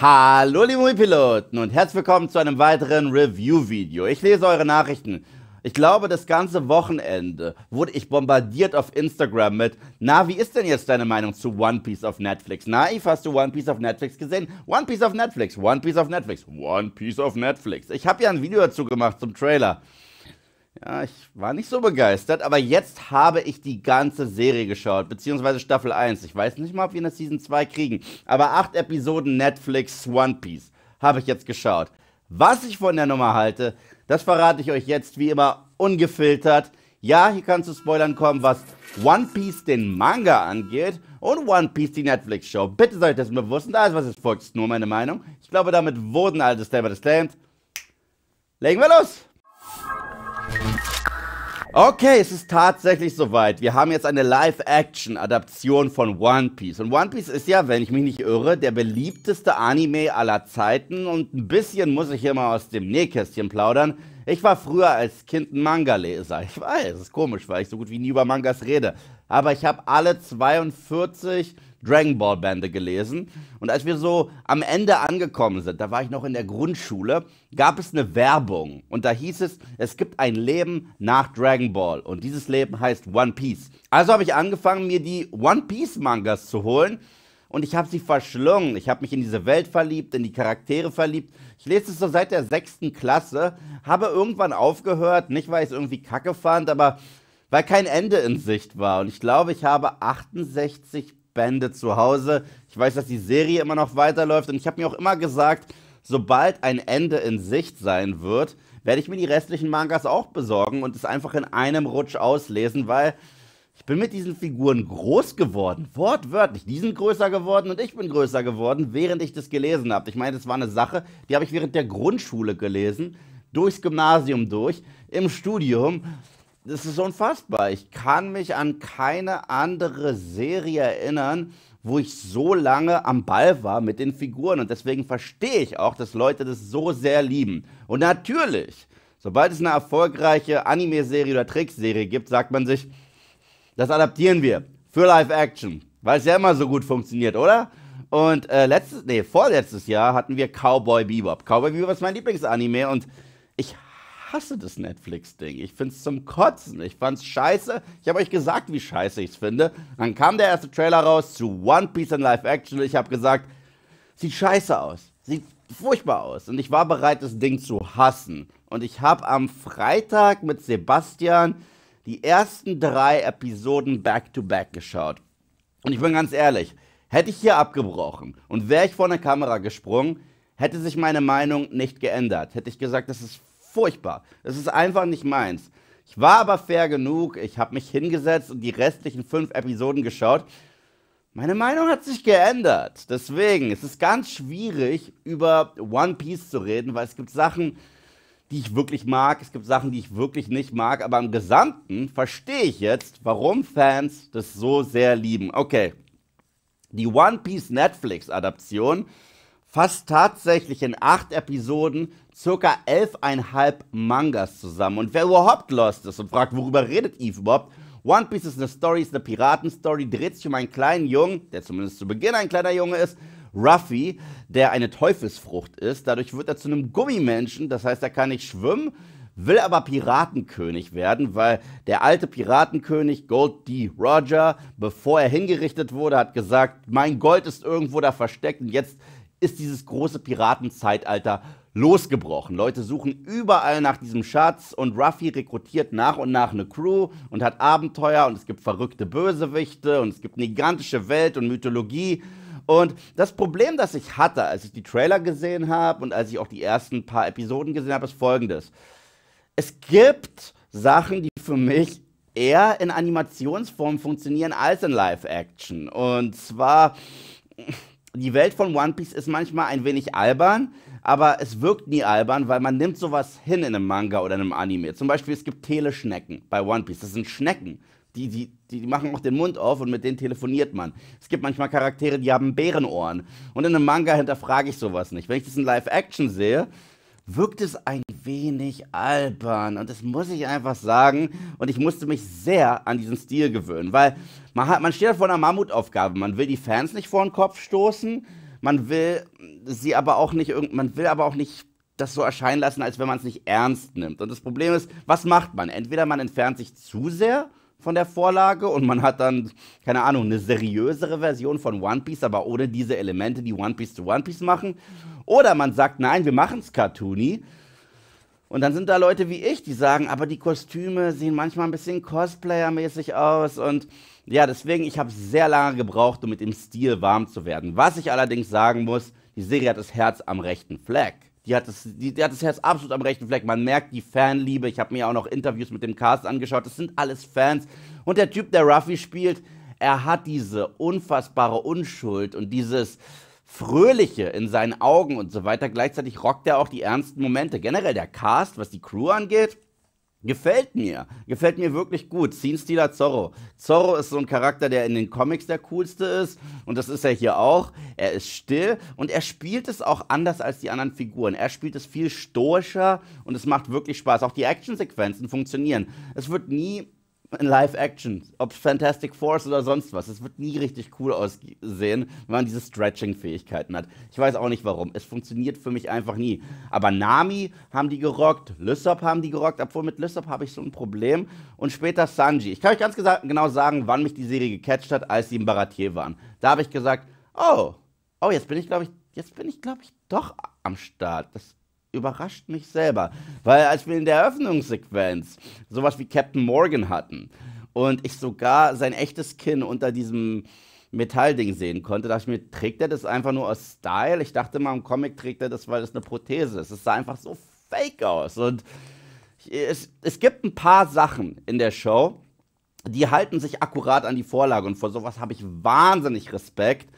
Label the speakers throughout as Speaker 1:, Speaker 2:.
Speaker 1: Hallo liebe Piloten und herzlich willkommen zu einem weiteren Review-Video. Ich lese eure Nachrichten. Ich glaube, das ganze Wochenende wurde ich bombardiert auf Instagram mit, na, wie ist denn jetzt deine Meinung zu One Piece auf Netflix? Naif, hast du One Piece auf Netflix gesehen? One Piece auf Netflix, One Piece auf Netflix, One Piece auf Netflix. Ich habe ja ein Video dazu gemacht zum Trailer. Ja, ich war nicht so begeistert, aber jetzt habe ich die ganze Serie geschaut, beziehungsweise Staffel 1. Ich weiß nicht mal, ob wir eine Season 2 kriegen, aber acht Episoden Netflix One Piece habe ich jetzt geschaut. Was ich von der Nummer halte, das verrate ich euch jetzt wie immer ungefiltert. Ja, hier kann zu Spoilern kommen, was One Piece den Manga angeht und One Piece die Netflix-Show. Bitte seid das bewusst und alles, was es folgt, ist nur meine Meinung. Ich glaube, damit wurden alle Disclaimer disclaimed. Legen wir los! Okay, es ist tatsächlich soweit. Wir haben jetzt eine Live-Action-Adaption von One Piece. Und One Piece ist ja, wenn ich mich nicht irre, der beliebteste Anime aller Zeiten. Und ein bisschen muss ich hier mal aus dem Nähkästchen plaudern. Ich war früher als Kind ein Manga-Leser. Ich weiß, es ist komisch, weil ich so gut wie nie über Mangas rede. Aber ich habe alle 42 Dragon Ball Bände gelesen. Und als wir so am Ende angekommen sind, da war ich noch in der Grundschule, gab es eine Werbung. Und da hieß es, es gibt ein Leben nach Dragon Ball. Und dieses Leben heißt One Piece. Also habe ich angefangen, mir die One Piece Mangas zu holen. Und ich habe sie verschlungen. Ich habe mich in diese Welt verliebt, in die Charaktere verliebt. Ich lese es so seit der sechsten Klasse, habe irgendwann aufgehört, nicht weil ich es irgendwie kacke fand, aber weil kein Ende in Sicht war. Und ich glaube, ich habe 68 Bände zu Hause. Ich weiß, dass die Serie immer noch weiterläuft und ich habe mir auch immer gesagt, sobald ein Ende in Sicht sein wird, werde ich mir die restlichen Mangas auch besorgen und es einfach in einem Rutsch auslesen, weil ich bin mit diesen Figuren groß geworden, wortwörtlich. Die sind größer geworden und ich bin größer geworden, während ich das gelesen habe. Ich meine, das war eine Sache, die habe ich während der Grundschule gelesen, durchs Gymnasium durch, im Studium das ist unfassbar. Ich kann mich an keine andere Serie erinnern, wo ich so lange am Ball war mit den Figuren. Und deswegen verstehe ich auch, dass Leute das so sehr lieben. Und natürlich, sobald es eine erfolgreiche Anime-Serie oder Trickserie gibt, sagt man sich, das adaptieren wir für Live-Action. Weil es ja immer so gut funktioniert, oder? Und äh, letztes, nee, vorletztes Jahr hatten wir Cowboy Bebop. Cowboy Bebop ist mein Lieblingsanime und ich hasse das Netflix-Ding. Ich finde es zum Kotzen. Ich fand's scheiße. Ich habe euch gesagt, wie scheiße ich es finde. Dann kam der erste Trailer raus zu One Piece in Live Action ich habe gesagt, sieht scheiße aus. Sieht furchtbar aus. Und ich war bereit, das Ding zu hassen. Und ich habe am Freitag mit Sebastian die ersten drei Episoden back-to-back -back geschaut. Und ich bin ganz ehrlich, hätte ich hier abgebrochen und wäre ich vor eine Kamera gesprungen, hätte sich meine Meinung nicht geändert. Hätte ich gesagt, das ist furchtbar. Es ist einfach nicht meins. Ich war aber fair genug, ich habe mich hingesetzt und die restlichen fünf Episoden geschaut. Meine Meinung hat sich geändert. Deswegen ist es ganz schwierig, über One Piece zu reden, weil es gibt Sachen, die ich wirklich mag, es gibt Sachen, die ich wirklich nicht mag, aber im Gesamten verstehe ich jetzt, warum Fans das so sehr lieben. Okay, die One Piece Netflix-Adaption fasst tatsächlich in acht Episoden circa elfeinhalb Mangas zusammen. Und wer überhaupt lost ist und fragt, worüber redet Eve überhaupt? One Piece ist eine Story, ist eine Piratenstory, dreht sich um einen kleinen Jungen, der zumindest zu Beginn ein kleiner Junge ist, Ruffy, der eine Teufelsfrucht ist. Dadurch wird er zu einem Gummimenschen, das heißt, er kann nicht schwimmen, will aber Piratenkönig werden, weil der alte Piratenkönig Gold D. Roger, bevor er hingerichtet wurde, hat gesagt, mein Gold ist irgendwo da versteckt und jetzt ist dieses große Piratenzeitalter losgebrochen. Leute suchen überall nach diesem Schatz und Ruffy rekrutiert nach und nach eine Crew und hat Abenteuer und es gibt verrückte Bösewichte und es gibt eine gigantische Welt und Mythologie. Und das Problem, das ich hatte, als ich die Trailer gesehen habe und als ich auch die ersten paar Episoden gesehen habe, ist folgendes. Es gibt Sachen, die für mich eher in Animationsform funktionieren als in Live-Action. Und zwar die Welt von One Piece ist manchmal ein wenig albern, aber es wirkt nie albern, weil man nimmt sowas hin in einem Manga oder einem Anime. Zum Beispiel, es gibt Teleschnecken bei One Piece. Das sind Schnecken. Die, die, die machen auch den Mund auf und mit denen telefoniert man. Es gibt manchmal Charaktere, die haben Bärenohren. Und in einem Manga hinterfrage ich sowas nicht. Wenn ich das in Live-Action sehe, wirkt es ein wenig albern. Und das muss ich einfach sagen. Und ich musste mich sehr an diesen Stil gewöhnen, weil man, hat, man steht vor einer Mammutaufgabe. Man will die Fans nicht vor den Kopf stoßen. man will sie aber auch nicht, man will aber auch nicht das so erscheinen lassen, als wenn man es nicht ernst nimmt. Und das Problem ist, was macht man? Entweder man entfernt sich zu sehr von der Vorlage und man hat dann, keine Ahnung, eine seriösere Version von One Piece, aber ohne diese Elemente, die One Piece zu One Piece machen. Oder man sagt, nein, wir machen es cartoony. Und dann sind da Leute wie ich, die sagen, aber die Kostüme sehen manchmal ein bisschen Cosplayer-mäßig aus. Und ja, deswegen, ich habe sehr lange gebraucht, um mit dem Stil warm zu werden. Was ich allerdings sagen muss, die Serie hat das Herz am rechten Fleck. Die hat, das, die, die hat das Herz absolut am rechten Fleck. Man merkt die Fanliebe. Ich habe mir auch noch Interviews mit dem Cast angeschaut. Das sind alles Fans. Und der Typ, der Ruffy spielt, er hat diese unfassbare Unschuld und dieses Fröhliche in seinen Augen und so weiter. Gleichzeitig rockt er auch die ernsten Momente. Generell der Cast, was die Crew angeht, Gefällt mir. Gefällt mir wirklich gut. Scene-Stealer Zorro. Zorro ist so ein Charakter, der in den Comics der coolste ist. Und das ist er hier auch. Er ist still und er spielt es auch anders als die anderen Figuren. Er spielt es viel stoischer und es macht wirklich Spaß. Auch die Actionsequenzen funktionieren. Es wird nie in Live-Action, ob Fantastic Force oder sonst was. Es wird nie richtig cool aussehen, wenn man diese Stretching-Fähigkeiten hat. Ich weiß auch nicht warum. Es funktioniert für mich einfach nie. Aber Nami haben die gerockt, Lysop haben die gerockt, obwohl mit Lysop habe ich so ein Problem. Und später Sanji. Ich kann euch ganz genau sagen, wann mich die Serie gecatcht hat, als sie im Baratier waren. Da habe ich gesagt, oh, oh, jetzt bin ich, glaube ich, jetzt bin ich, glaube ich, doch am Start. Das überrascht mich selber. Weil als wir in der Eröffnungssequenz sowas wie Captain Morgan hatten und ich sogar sein echtes Kinn unter diesem Metallding sehen konnte, dachte ich mir, trägt er das einfach nur aus Style? Ich dachte mal, im Comic trägt er das, weil das eine Prothese ist. Es sah einfach so fake aus. Und es, es gibt ein paar Sachen in der Show, die halten sich akkurat an die Vorlage und vor sowas habe ich wahnsinnig Respekt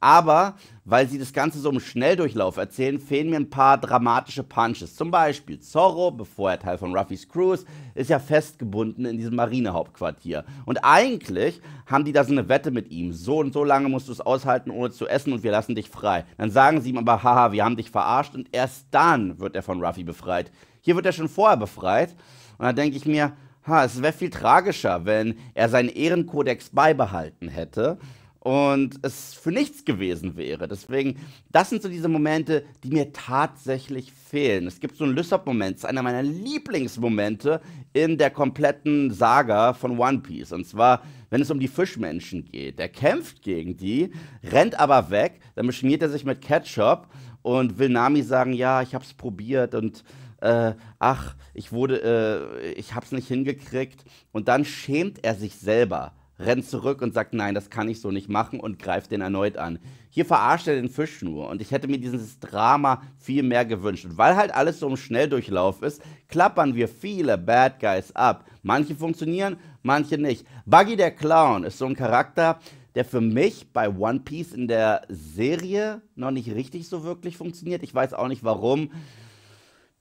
Speaker 1: aber weil sie das Ganze so im Schnelldurchlauf erzählen, fehlen mir ein paar dramatische Punches. Zum Beispiel Zorro, bevor er Teil von Ruffys Crew ist, ist ja festgebunden in diesem Marinehauptquartier. Und eigentlich haben die da so eine Wette mit ihm. So und so lange musst du es aushalten, ohne zu essen und wir lassen dich frei. Dann sagen sie ihm aber, haha, wir haben dich verarscht und erst dann wird er von Ruffy befreit. Hier wird er schon vorher befreit. Und dann denke ich mir, ha, es wäre viel tragischer, wenn er seinen Ehrenkodex beibehalten hätte und es für nichts gewesen wäre. Deswegen, das sind so diese Momente, die mir tatsächlich fehlen. Es gibt so einen Lysop-Moment, einer meiner Lieblingsmomente in der kompletten Saga von One Piece. Und zwar, wenn es um die Fischmenschen geht. Der kämpft gegen die, rennt aber weg, dann beschmiert er sich mit Ketchup und will Nami sagen, ja, ich hab's probiert und äh, ach, ich wurde, äh, ich hab's nicht hingekriegt. Und dann schämt er sich selber rennt zurück und sagt, nein, das kann ich so nicht machen und greift den erneut an. Hier verarscht er den Fisch nur und ich hätte mir dieses Drama viel mehr gewünscht. Und weil halt alles so im Schnelldurchlauf ist, klappern wir viele Bad Guys ab. Manche funktionieren, manche nicht. Buggy der Clown ist so ein Charakter, der für mich bei One Piece in der Serie noch nicht richtig so wirklich funktioniert. Ich weiß auch nicht warum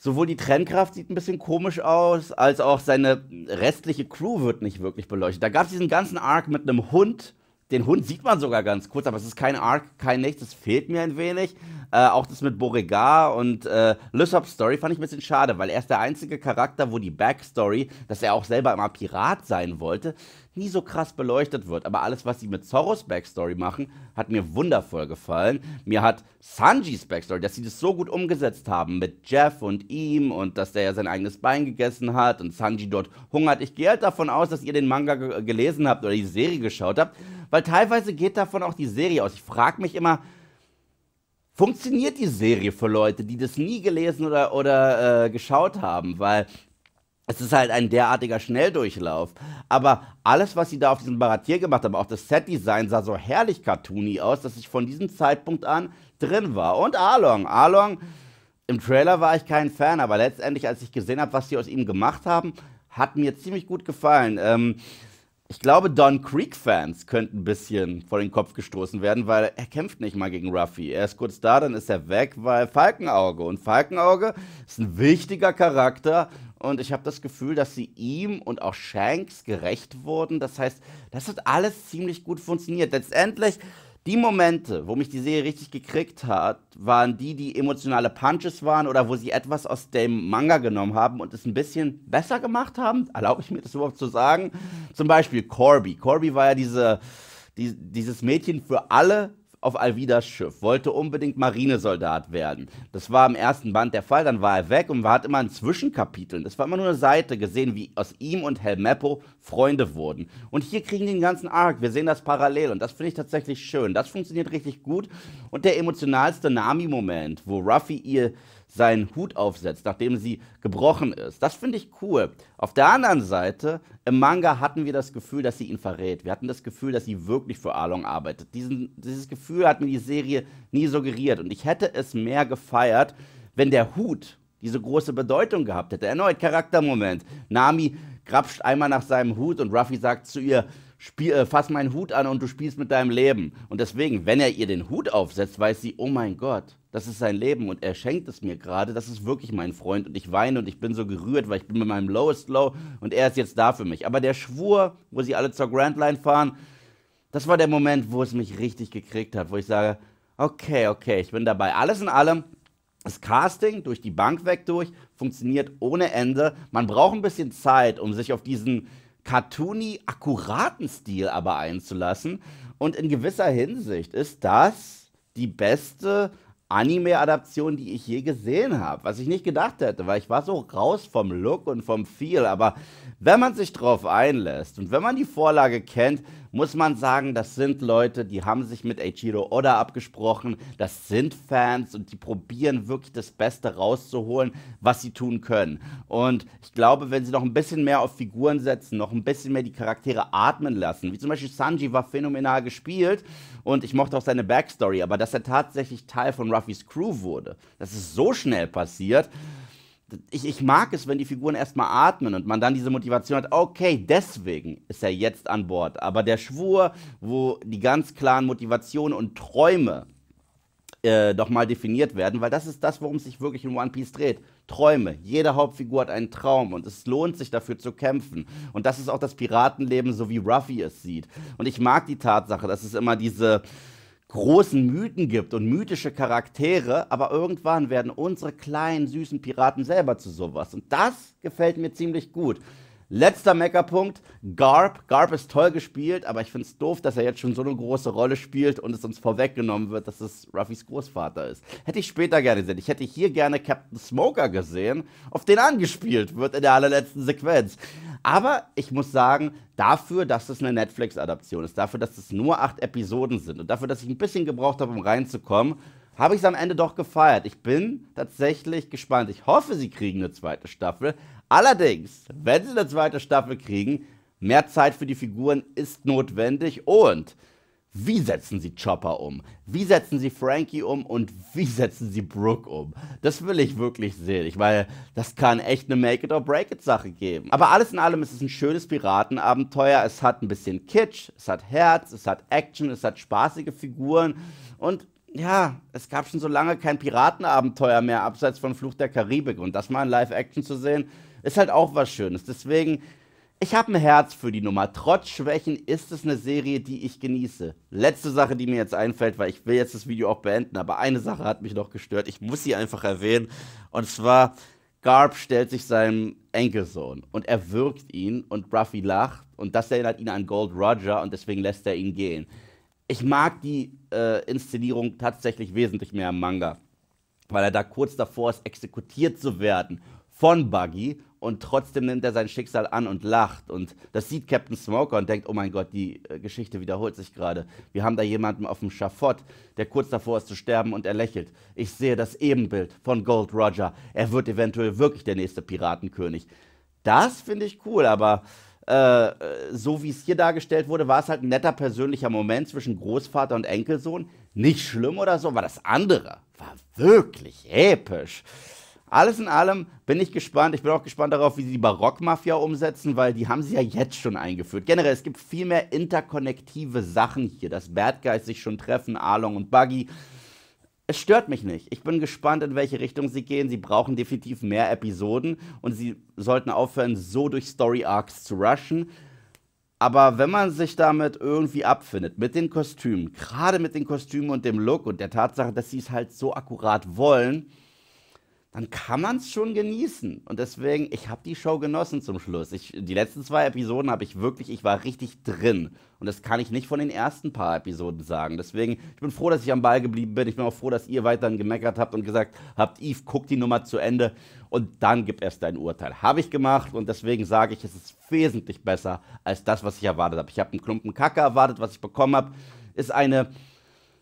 Speaker 1: sowohl die Trennkraft sieht ein bisschen komisch aus, als auch seine restliche Crew wird nicht wirklich beleuchtet. Da gab es diesen ganzen Arc mit einem Hund. Den Hund sieht man sogar ganz kurz, aber es ist kein Arc, kein nichts, es fehlt mir ein wenig. Äh, auch das mit Beauregard und äh, Lysop's Story fand ich ein bisschen schade, weil er ist der einzige Charakter, wo die Backstory, dass er auch selber immer Pirat sein wollte, nie so krass beleuchtet wird. Aber alles, was sie mit Zorros Backstory machen, hat mir wundervoll gefallen. Mir hat Sanjis Backstory, dass sie das so gut umgesetzt haben mit Jeff und ihm und dass der ja sein eigenes Bein gegessen hat und Sanji dort hungert. Ich gehe halt davon aus, dass ihr den Manga gelesen habt oder die Serie geschaut habt, weil teilweise geht davon auch die Serie aus. Ich frage mich immer, funktioniert die Serie für Leute, die das nie gelesen oder, oder äh, geschaut haben? Weil es ist halt ein derartiger Schnelldurchlauf. Aber alles, was sie da auf diesem Baratier gemacht haben, auch das Setdesign sah so herrlich cartoony aus, dass ich von diesem Zeitpunkt an drin war. Und Arlong. Arlong, im Trailer war ich kein Fan, aber letztendlich, als ich gesehen habe, was sie aus ihm gemacht haben, hat mir ziemlich gut gefallen. Ähm, ich glaube, Don Creek-Fans könnten ein bisschen vor den Kopf gestoßen werden, weil er kämpft nicht mal gegen Ruffy. Er ist kurz da, dann ist er weg, weil Falkenauge. Und Falkenauge ist ein wichtiger Charakter und ich habe das Gefühl, dass sie ihm und auch Shanks gerecht wurden. Das heißt, das hat alles ziemlich gut funktioniert. Letztendlich, die Momente, wo mich die Serie richtig gekriegt hat, waren die, die emotionale Punches waren oder wo sie etwas aus dem Manga genommen haben und es ein bisschen besser gemacht haben. Erlaube ich mir das überhaupt zu sagen? Zum Beispiel Corby. Corby war ja diese, die, dieses Mädchen für alle auf Alvidas Schiff, wollte unbedingt Marinesoldat werden. Das war im ersten Band der Fall, dann war er weg und hat immer in Zwischenkapiteln, das war immer nur eine Seite, gesehen, wie aus ihm und Helmeppo Freunde wurden. Und hier kriegen die den ganzen Arc, wir sehen das parallel und das finde ich tatsächlich schön. Das funktioniert richtig gut. Und der emotionalste Nami-Moment, wo Ruffy ihr seinen Hut aufsetzt, nachdem sie gebrochen ist. Das finde ich cool. Auf der anderen Seite, im Manga hatten wir das Gefühl, dass sie ihn verrät. Wir hatten das Gefühl, dass sie wirklich für Arlong arbeitet. Diesen, dieses Gefühl hat mir die Serie nie suggeriert. Und ich hätte es mehr gefeiert, wenn der Hut diese große Bedeutung gehabt hätte. Erneut Charaktermoment. Nami grapscht einmal nach seinem Hut und Ruffy sagt zu ihr, Spiel, äh, fass meinen Hut an und du spielst mit deinem Leben. Und deswegen, wenn er ihr den Hut aufsetzt, weiß sie, oh mein Gott, das ist sein Leben und er schenkt es mir gerade, das ist wirklich mein Freund und ich weine und ich bin so gerührt, weil ich bin mit meinem Lowest Low und er ist jetzt da für mich. Aber der Schwur, wo sie alle zur Grand Line fahren, das war der Moment, wo es mich richtig gekriegt hat, wo ich sage, okay, okay, ich bin dabei. Alles in allem, das Casting durch die Bank weg durch funktioniert ohne Ende. Man braucht ein bisschen Zeit, um sich auf diesen cartoony, akkuraten Stil aber einzulassen. Und in gewisser Hinsicht ist das die beste Anime-Adaption, die ich je gesehen habe. Was ich nicht gedacht hätte, weil ich war so raus vom Look und vom Feel. Aber wenn man sich drauf einlässt und wenn man die Vorlage kennt, muss man sagen, das sind Leute, die haben sich mit Eiichiro Oda abgesprochen, das sind Fans und die probieren wirklich das Beste rauszuholen, was sie tun können. Und ich glaube, wenn sie noch ein bisschen mehr auf Figuren setzen, noch ein bisschen mehr die Charaktere atmen lassen, wie zum Beispiel Sanji war phänomenal gespielt und ich mochte auch seine Backstory, aber dass er tatsächlich Teil von Ruffys Crew wurde, das ist so schnell passiert ich, ich mag es, wenn die Figuren erstmal atmen und man dann diese Motivation hat, okay, deswegen ist er jetzt an Bord. Aber der Schwur, wo die ganz klaren Motivationen und Träume äh, doch mal definiert werden, weil das ist das, worum es sich wirklich in One Piece dreht. Träume. Jede Hauptfigur hat einen Traum und es lohnt sich dafür zu kämpfen. Und das ist auch das Piratenleben, so wie Ruffy es sieht. Und ich mag die Tatsache, dass es immer diese großen Mythen gibt und mythische Charaktere, aber irgendwann werden unsere kleinen, süßen Piraten selber zu sowas. Und das gefällt mir ziemlich gut. Letzter Meckerpunkt, Garp. Garp ist toll gespielt, aber ich finde es doof, dass er jetzt schon so eine große Rolle spielt und es uns vorweggenommen wird, dass es Ruffys Großvater ist. Hätte ich später gerne gesehen. Ich hätte hier gerne Captain Smoker gesehen, auf den angespielt wird in der allerletzten Sequenz. Aber ich muss sagen, dafür, dass es eine Netflix-Adaption ist, dafür, dass es nur acht Episoden sind und dafür, dass ich ein bisschen gebraucht habe, um reinzukommen, habe ich es am Ende doch gefeiert. Ich bin tatsächlich gespannt. Ich hoffe, sie kriegen eine zweite Staffel. Allerdings, wenn sie eine zweite Staffel kriegen, mehr Zeit für die Figuren ist notwendig und wie setzen sie Chopper um? Wie setzen sie Frankie um? Und wie setzen sie Brooke um? Das will ich wirklich sehen. Ich meine, das kann echt eine Make-it-or-break-it-Sache geben. Aber alles in allem ist es ein schönes Piratenabenteuer. Es hat ein bisschen Kitsch, es hat Herz, es hat Action, es hat spaßige Figuren. Und ja, es gab schon so lange kein Piratenabenteuer mehr, abseits von Fluch der Karibik. Und das mal in Live-Action zu sehen, ist halt auch was Schönes. Deswegen ich habe ein Herz für die Nummer. Trotz Schwächen ist es eine Serie, die ich genieße. Letzte Sache, die mir jetzt einfällt, weil ich will jetzt das Video auch beenden, aber eine Sache hat mich noch gestört. Ich muss sie einfach erwähnen. Und zwar, Garb stellt sich seinem Enkelsohn und er wirkt ihn und Ruffy lacht und das erinnert ihn an Gold Roger und deswegen lässt er ihn gehen. Ich mag die äh, Inszenierung tatsächlich wesentlich mehr im Manga, weil er da kurz davor ist, exekutiert zu werden von Buggy und trotzdem nimmt er sein Schicksal an und lacht. Und das sieht Captain Smoker und denkt, oh mein Gott, die äh, Geschichte wiederholt sich gerade. Wir haben da jemanden auf dem Schafott, der kurz davor ist zu sterben und er lächelt. Ich sehe das Ebenbild von Gold Roger. Er wird eventuell wirklich der nächste Piratenkönig. Das finde ich cool, aber äh, so wie es hier dargestellt wurde, war es halt ein netter persönlicher Moment zwischen Großvater und Enkelsohn. Nicht schlimm oder so, aber das andere war wirklich episch. Alles in allem bin ich gespannt. Ich bin auch gespannt darauf, wie sie die Barockmafia umsetzen, weil die haben sie ja jetzt schon eingeführt. Generell, es gibt viel mehr interkonnektive Sachen hier, dass Bad Guys sich schon treffen, Arlong und Buggy. Es stört mich nicht. Ich bin gespannt, in welche Richtung sie gehen. Sie brauchen definitiv mehr Episoden und sie sollten aufhören, so durch Story Arcs zu rushen. Aber wenn man sich damit irgendwie abfindet, mit den Kostümen, gerade mit den Kostümen und dem Look und der Tatsache, dass sie es halt so akkurat wollen, dann kann man es schon genießen. Und deswegen, ich habe die Show genossen zum Schluss. Ich, die letzten zwei Episoden habe ich wirklich, ich war richtig drin. Und das kann ich nicht von den ersten paar Episoden sagen. Deswegen, ich bin froh, dass ich am Ball geblieben bin. Ich bin auch froh, dass ihr weiterhin gemeckert habt und gesagt habt, Eve, guck die Nummer zu Ende und dann gib erst dein Urteil. Habe ich gemacht und deswegen sage ich, es ist wesentlich besser als das, was ich erwartet habe. Ich habe einen Klumpen Kacke erwartet, was ich bekommen habe, ist eine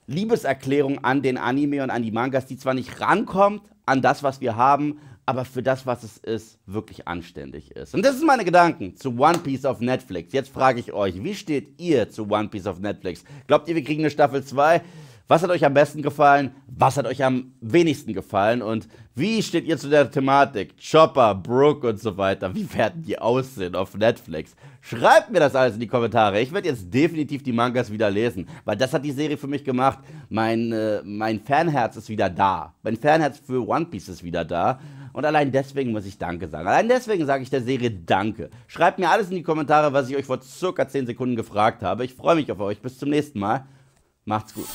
Speaker 1: Liebeserklärung an den Anime und an die Mangas, die zwar nicht rankommt, an das, was wir haben, aber für das, was es ist, wirklich anständig ist. Und das sind meine Gedanken zu One Piece auf Netflix. Jetzt frage ich euch, wie steht ihr zu One Piece auf Netflix? Glaubt ihr, wir kriegen eine Staffel 2? Was hat euch am besten gefallen? Was hat euch am wenigsten gefallen? Und wie steht ihr zu der Thematik? Chopper, Brooke und so weiter. Wie werden die aussehen auf Netflix? Schreibt mir das alles in die Kommentare. Ich werde jetzt definitiv die Mangas wieder lesen, weil das hat die Serie für mich gemacht. Mein, äh, mein Fanherz ist wieder da. Mein Fanherz für One Piece ist wieder da. Und allein deswegen muss ich Danke sagen. Allein deswegen sage ich der Serie Danke. Schreibt mir alles in die Kommentare, was ich euch vor circa 10 Sekunden gefragt habe. Ich freue mich auf euch. Bis zum nächsten Mal. Macht's gut.